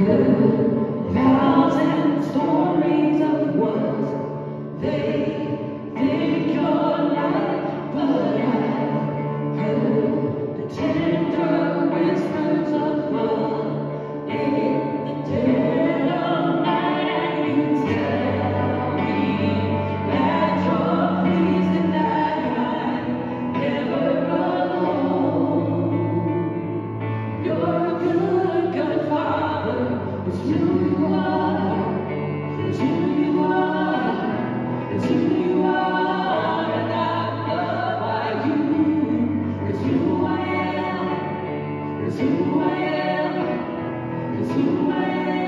Thank. Cause you will, you will.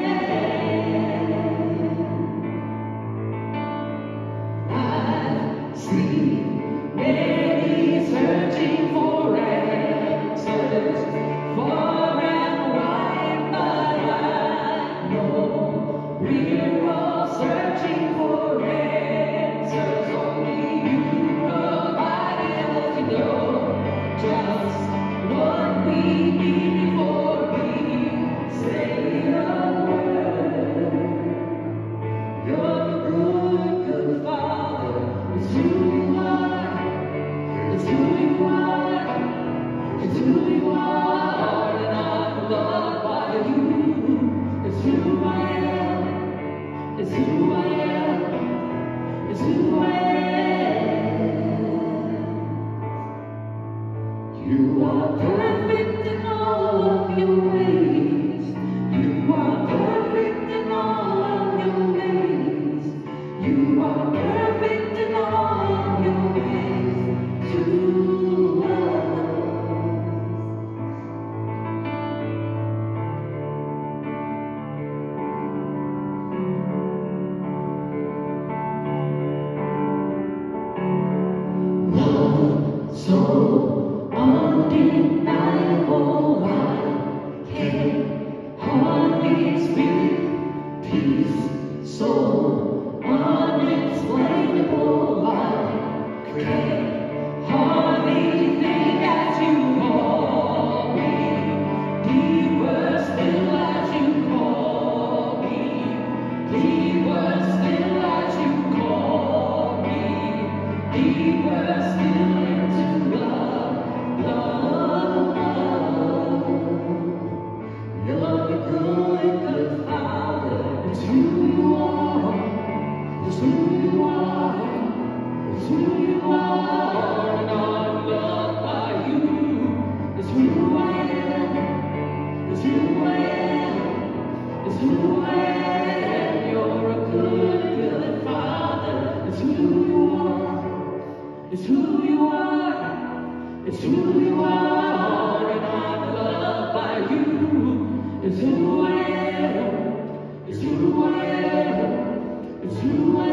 Let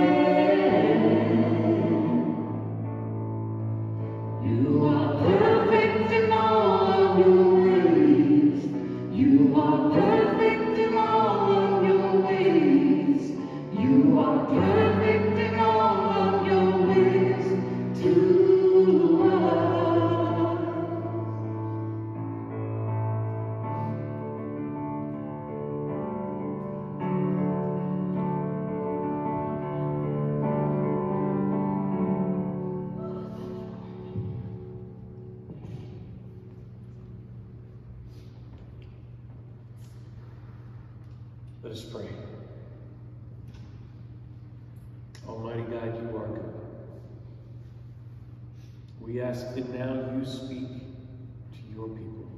your people.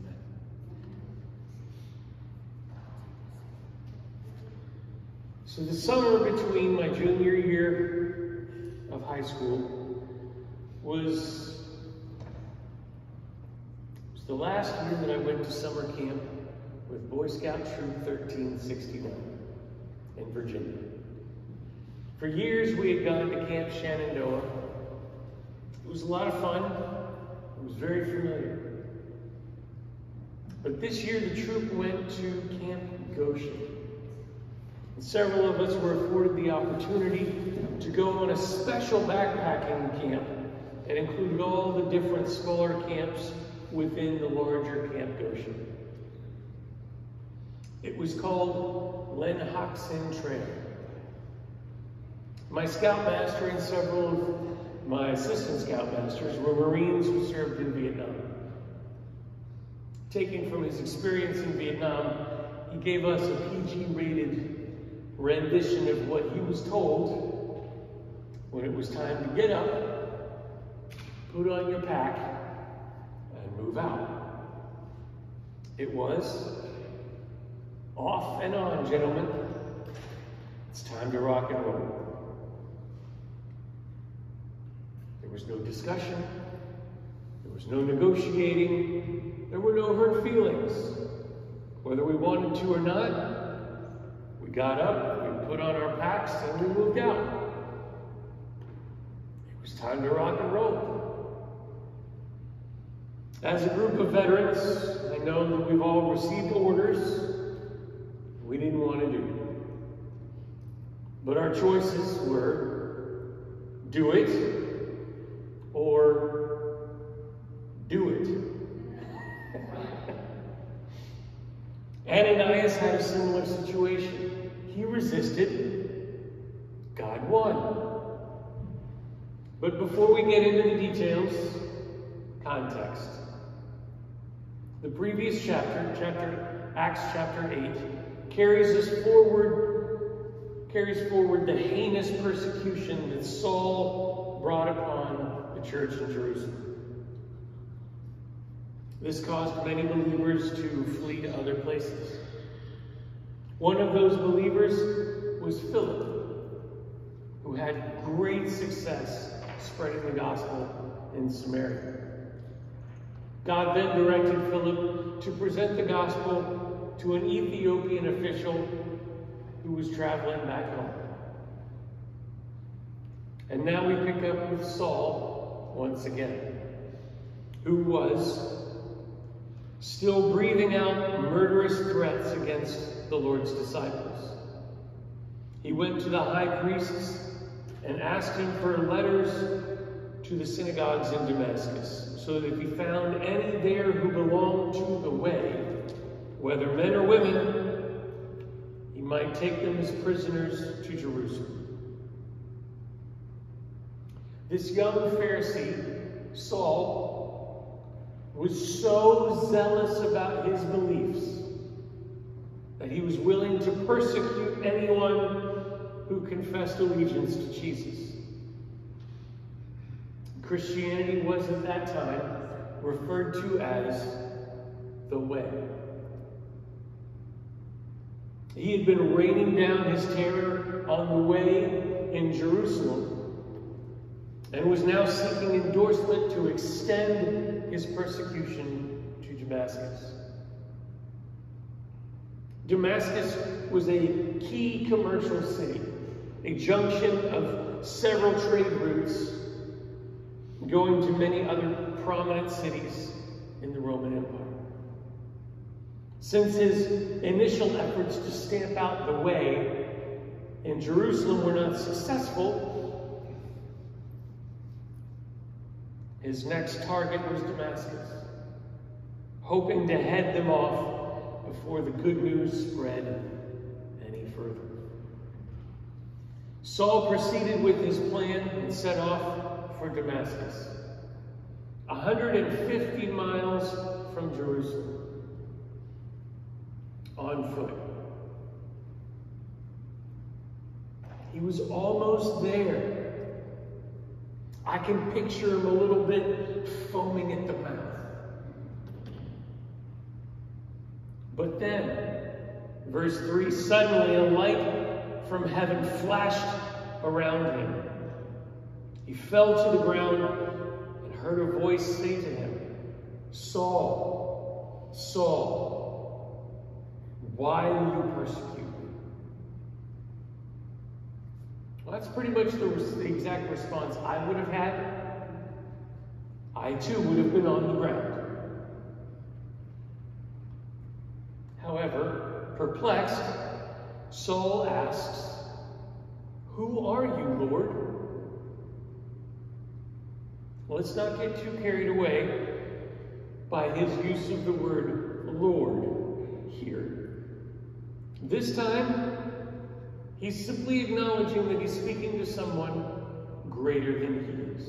Amen. So the summer between my junior year of high school was, the last year that I went to summer camp with Boy Scout Troop 1361 in Virginia. For years, we had gone to Camp Shenandoah. It was a lot of fun. Was very familiar. But this year, the troop went to Camp Goshen. And several of us were afforded the opportunity to go on a special backpacking camp that included all the different smaller camps within the larger Camp Goshen. It was called Len Hoc Trail. My scoutmaster and several of my assistant scoutmasters were Marines who served in Vietnam. Taking from his experience in Vietnam, he gave us a PG rated rendition of what he was told when it was time to get up, put on your pack, and move out. It was off and on, gentlemen. It's time to rock and roll. There was no discussion. There was no negotiating. There were no hurt feelings. Whether we wanted to or not, we got up, we put on our packs, and we moved out. It was time to rock and roll. As a group of veterans, I know that we've all received orders we didn't want to do. But our choices were do it or do it. Ananias had a similar situation. He resisted, God won. But before we get into the details, context. The previous chapter, chapter Acts chapter 8, carries us forward, carries forward the heinous persecution that Saul brought upon the church in Jerusalem. This caused many believers to flee to other places. One of those believers was Philip, who had great success spreading the gospel in Samaria. God then directed Philip to present the gospel to an Ethiopian official who was traveling back home. And now we pick up with Saul once again, who was still breathing out murderous threats against the Lord's disciples. He went to the high priests and asked him for letters to the synagogues in Damascus, so that if he found any there who belonged to the way, whether men or women, he might take them as prisoners to Jerusalem. This young Pharisee, Saul, was so zealous about his beliefs that he was willing to persecute anyone who confessed allegiance to Jesus. Christianity was at that time referred to as the way. He had been raining down his terror on the way in Jerusalem and was now seeking endorsement to extend his persecution to Damascus. Damascus was a key commercial city, a junction of several trade routes going to many other prominent cities in the Roman Empire. Since his initial efforts to stamp out the way in Jerusalem were not successful, His next target was Damascus, hoping to head them off before the good news spread any further. Saul proceeded with his plan and set off for Damascus, 150 miles from Jerusalem, on foot. He was almost there I can picture him a little bit foaming at the mouth. But then, verse 3 suddenly a light from heaven flashed around him. He fell to the ground and heard a voice say to him, Saul, Saul, why do you persecute me? Well, that's pretty much the, the exact response I would have had. I too would have been on the ground. However, perplexed, Saul asks, Who are you, Lord? Let's not get too carried away by his use of the word Lord here. This time, he's simply acknowledging that he's speaking to someone greater than he is.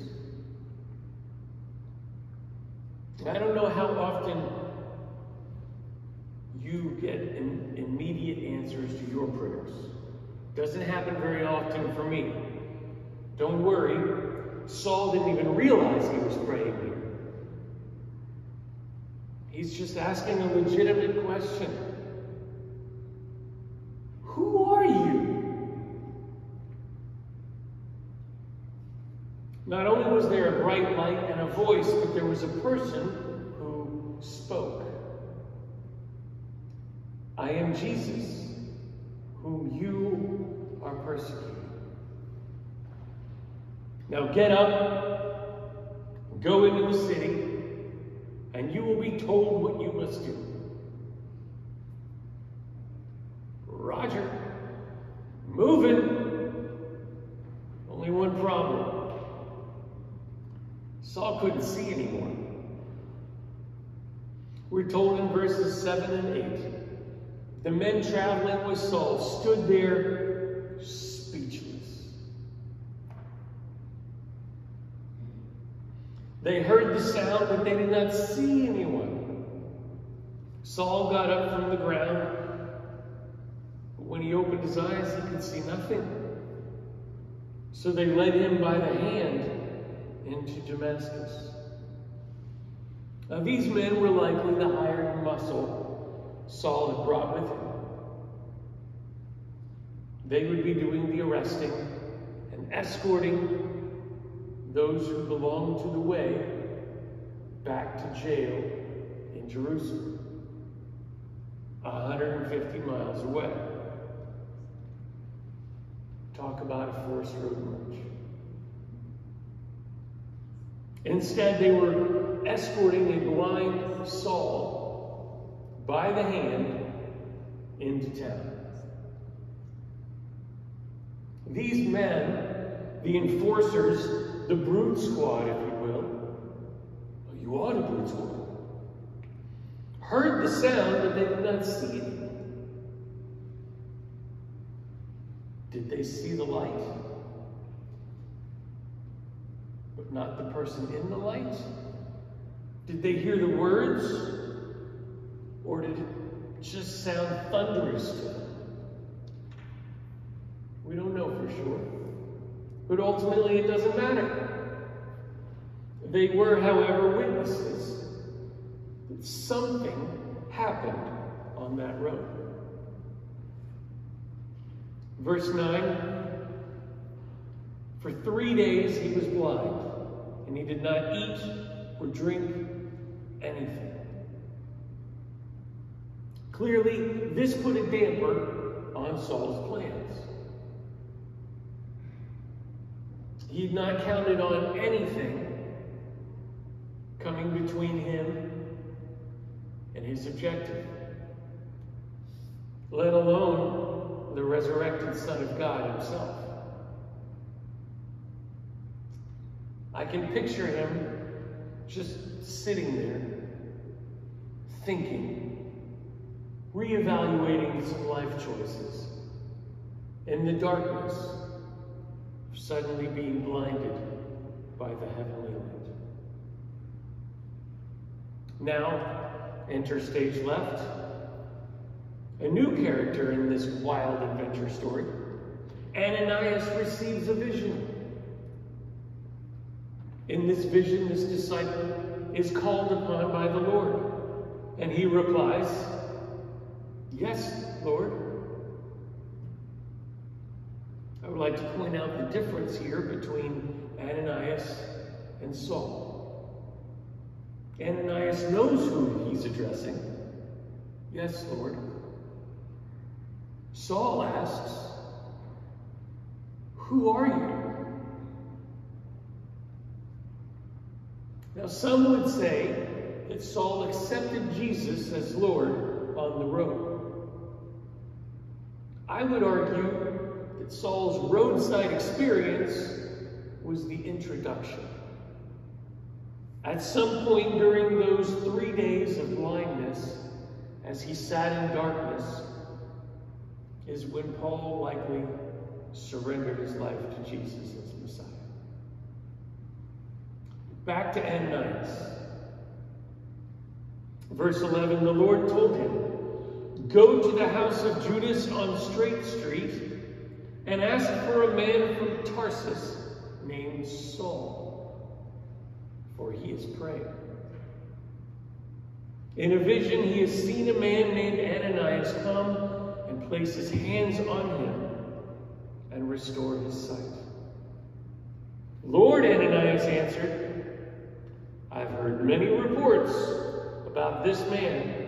I don't know how often you get in, immediate answers to your prayers. Doesn't happen very often for me. Don't worry, Saul didn't even realize he was praying here. He's just asking a legitimate question. Who are you? Not only was there a bright light and a voice, but there was a person who spoke. I am Jesus, whom you are persecuting. Now get up, go into the city, and you will be told what you must do. Saul couldn't see anymore. We're told in verses 7 and 8 the men traveling with Saul stood there speechless. They heard the sound, but they did not see anyone. Saul got up from the ground, but when he opened his eyes, he could see nothing. So they led him by the hand into Damascus. Now, these men were likely the hired muscle Saul had brought with him. They would be doing the arresting and escorting those who belong to the way back to jail in Jerusalem, 150 miles away. Talk about a forced road march. Instead, they were escorting a blind Saul by the hand into town. These men, the enforcers, the brute squad, if you will. Oh, you are the brute squad. Heard the sound, but they did not see it. Did they see the light? But not the person in the light? Did they hear the words? Or did it just sound thunderous to them? We don't know for sure. But ultimately, it doesn't matter. They were, however, witnesses that something happened on that road. Verse 9 For three days he was blind, and he did not eat or drink anything. Clearly, this put a damper on Saul's plans. He'd not counted on anything coming between him and his objective, let alone the resurrected Son of God himself. I can picture him just sitting there, thinking, reevaluating some life choices in the darkness suddenly being blinded by the heavenly light. Now, enter stage left. A new character in this wild adventure story. Ananias receives a vision. In this vision, this disciple is called upon by the Lord. And he replies, Yes, Lord. I would like to point out the difference here between Ananias and Saul. Ananias knows who he's addressing. Yes, Lord. Saul asks, Who are you? Now, some would say that Saul accepted Jesus as Lord on the road. I would argue that Saul's roadside experience was the introduction. At some point during those three days of blindness, as he sat in darkness, is when Paul likely surrendered his life to Jesus as Messiah. Back to Ananias. Verse 11 The Lord told him, Go to the house of Judas on Straight Street and ask for a man from Tarsus named Saul, for he is praying. In a vision, he has seen a man named Ananias come and place his hands on him and restore his sight. Lord, Ananias answered, I've heard many reports about this man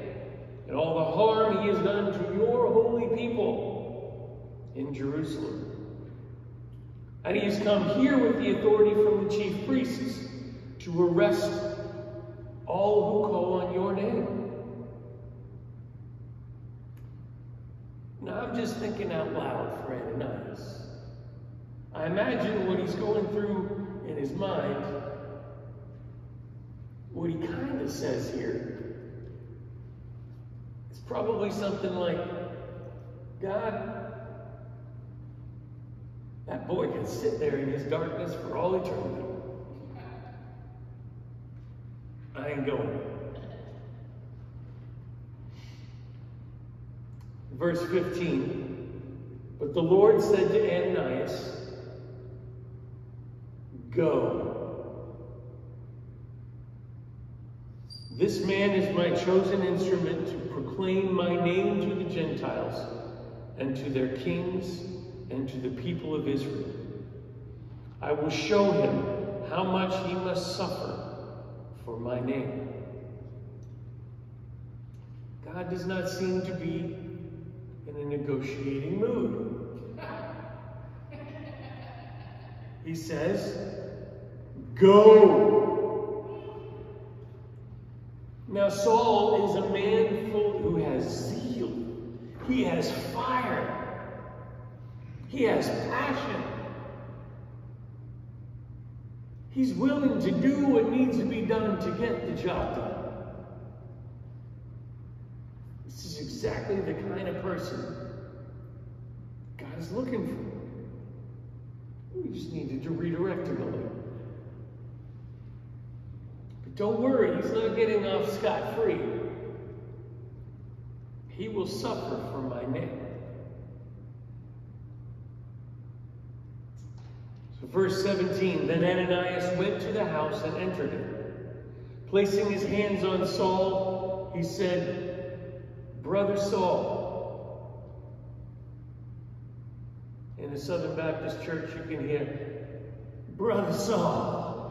and all the harm he has done to your holy people in Jerusalem. And he has come here with the authority from the chief priests to arrest all who call on your name. Now I'm just thinking out loud for Ananias. I imagine what he's going through in his mind. What he kind of says here is probably something like, God, that boy can sit there in his darkness for all eternity. I ain't going. Verse 15. But the Lord said to Ananias, Go. This man is my chosen instrument to proclaim my name to the Gentiles and to their kings and to the people of Israel. I will show him how much he must suffer for my name. God does not seem to be in a negotiating mood. He says, Go. Now, Saul is a man who has zeal, he has fire, he has passion. He's willing to do what needs to be done to get the job done. This is exactly the kind of person God is looking for. We just needed to redirect him a little. Don't worry, he's not getting off scot free. He will suffer for my name. So, verse 17 Then Ananias went to the house and entered it. Placing his hands on Saul, he said, Brother Saul. In the Southern Baptist Church, you can hear, Brother Saul.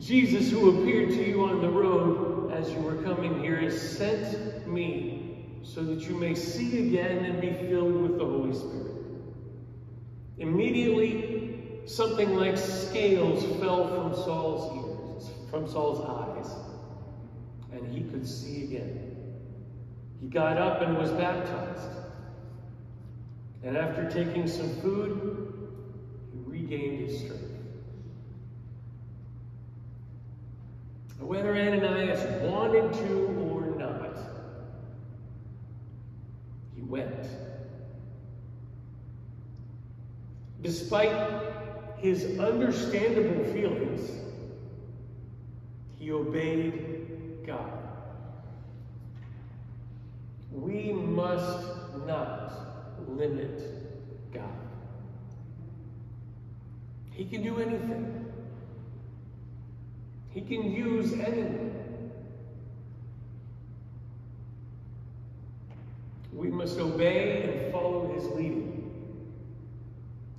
Jesus, who appeared to you on the road as you were coming here, has sent me so that you may see again and be filled with the Holy Spirit. Immediately, something like scales fell from Saul's ears, from Saul's eyes, and he could see again. He got up and was baptized. And after taking some food, he regained his strength. Whether Ananias wanted to or not, he went. Despite his understandable feelings, he obeyed God. We must not limit God. He can do anything. He can use anyone. We must obey and follow his leading.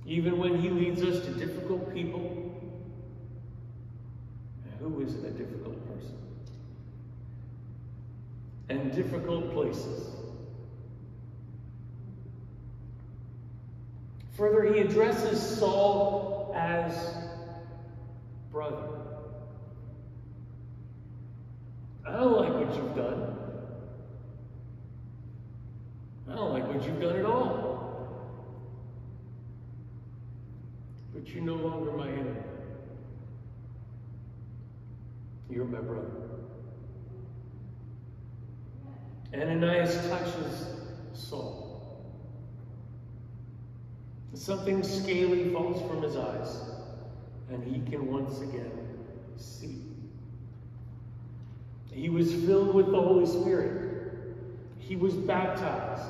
Even when he leads us to difficult people. Who isn't a difficult person? And difficult places. Further, he addresses Saul as brother. I don't like what you've done. I don't like what you've done at all. But you're no longer my enemy. You're my brother. Ananias touches Saul. Something scaly falls from his eyes, and he can once again see. He was filled with the Holy Spirit. He was baptized.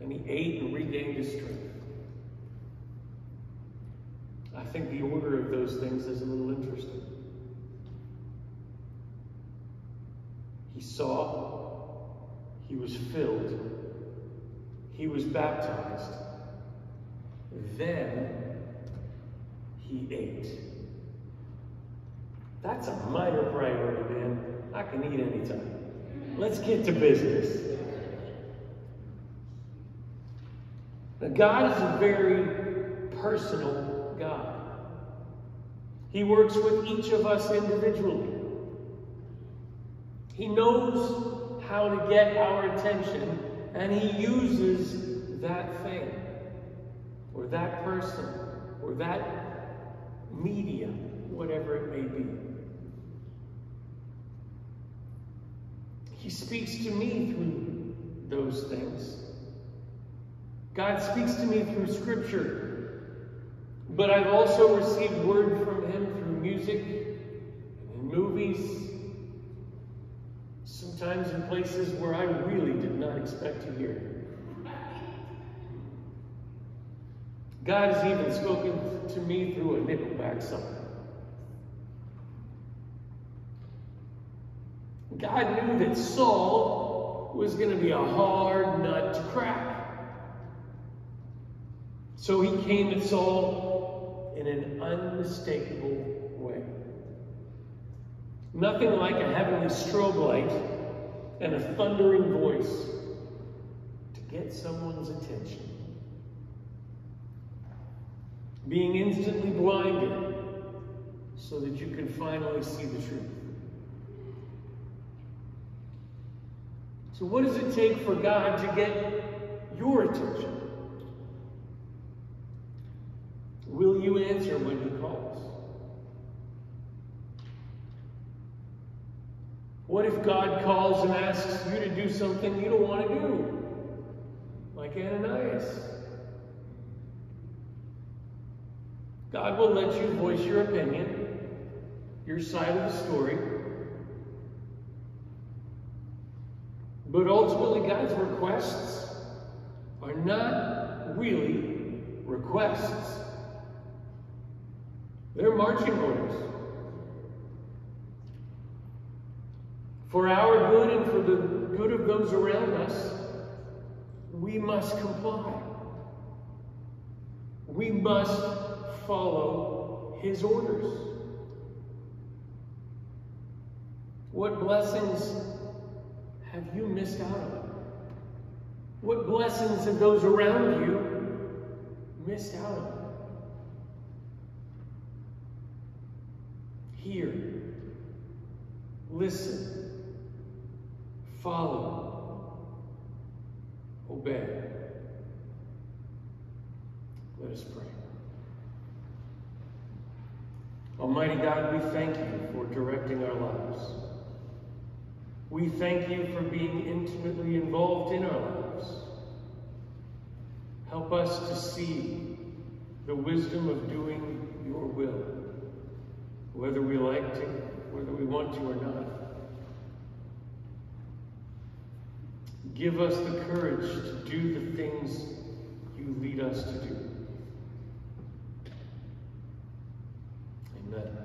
And he ate and regained his strength. I think the order of those things is a little interesting. He saw, he was filled, he was baptized, then he ate. That's a minor priority, man. I can eat anytime. Let's get to business. Now, God is a very personal God. He works with each of us individually. He knows how to get our attention, and He uses that thing, or that person, or that media, whatever it may be. He speaks to me through those things. God speaks to me through Scripture. But I've also received word from Him through music and movies, sometimes in places where I really did not expect to hear. God has even spoken to me through a Nickelback song. God knew that Saul was going to be a hard nut to crack. So he came at Saul in an unmistakable way. Nothing like a heavenly strobe light and a thundering voice to get someone's attention. Being instantly blinded so that you can finally see the truth. So, what does it take for God to get your attention? Will you answer when He calls? What if God calls and asks you to do something you don't want to do? Like Ananias. God will let you voice your opinion, your side of the story. But ultimately, God's requests are not really requests. They're marching orders. For our good and for the good of those around us, we must comply. We must follow His orders. What blessings have you missed out on? What blessings have those around you missed out on? Hear, listen, follow, obey. Let us pray. Almighty God, we thank you for directing our lives. We thank you for being intimately involved in our lives. Help us to see the wisdom of doing your will, whether we like to, whether we want to or not. Give us the courage to do the things you lead us to do. Amen.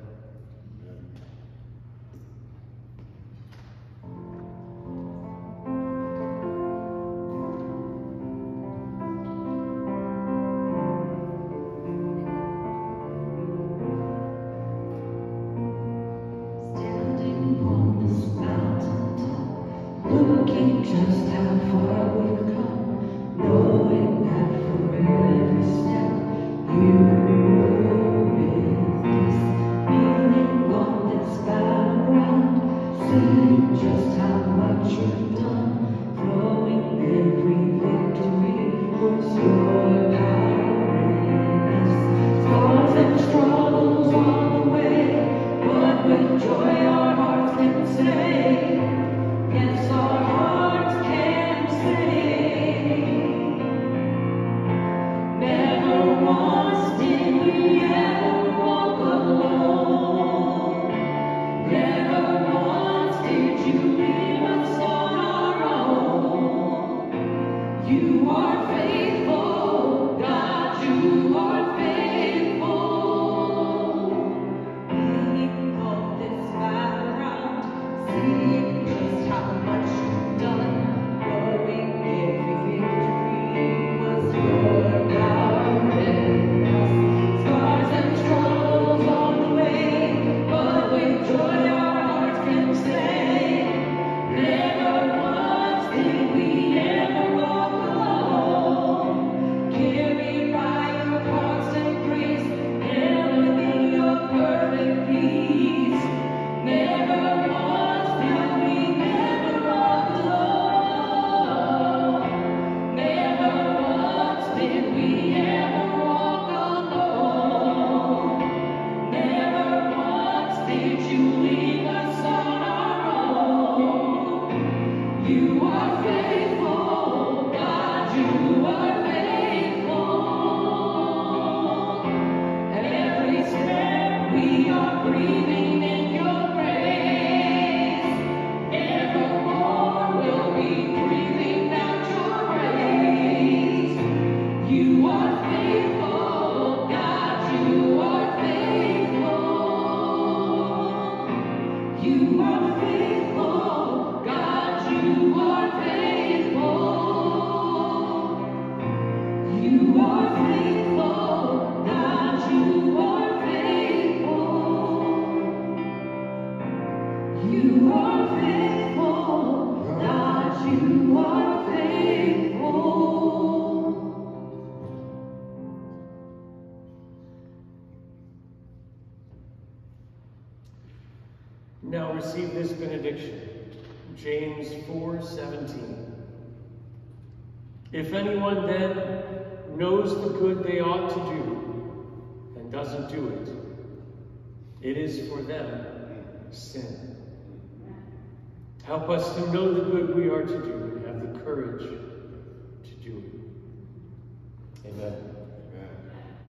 anyone then knows the good they ought to do and doesn't do it, it is for them sin. Help us to know the good we are to do and have the courage to do it. Amen.